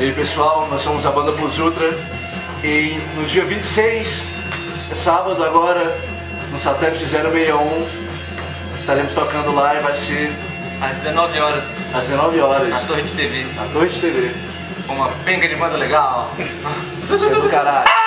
E aí pessoal, nós somos a banda Plus Ultra e no dia 26, é sábado agora, no satélite 061, estaremos tocando lá e vai ser Às 19 horas, às 19 horas, na Torre de TV, na Torre de TV. com uma penga de banda legal. Você é do caralho.